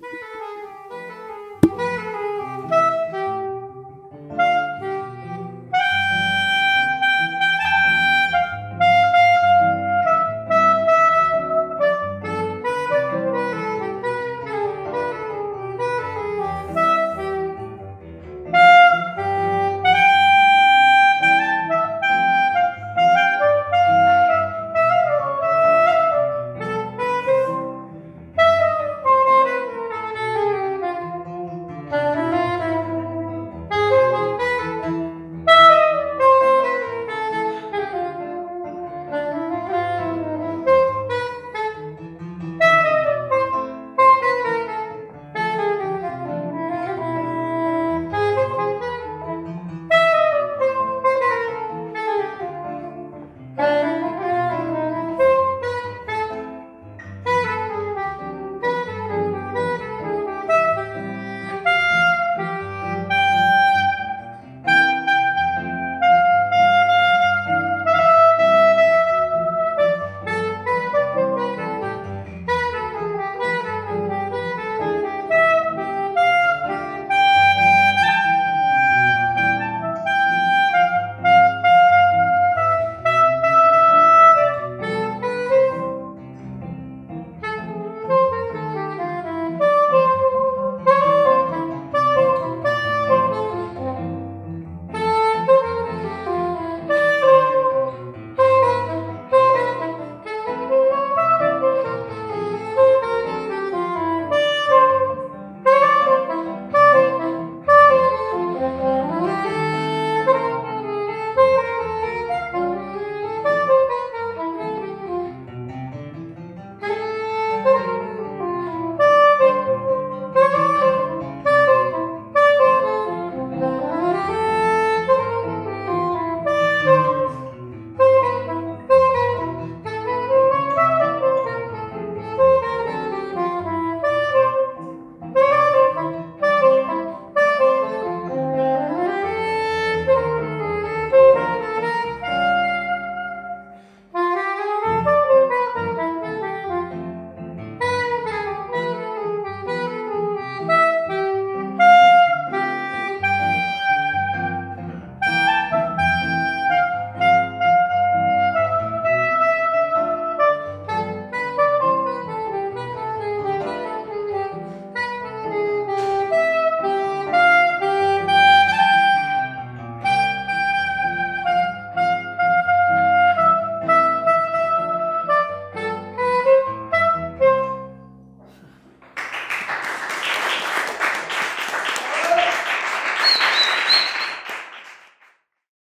Bye.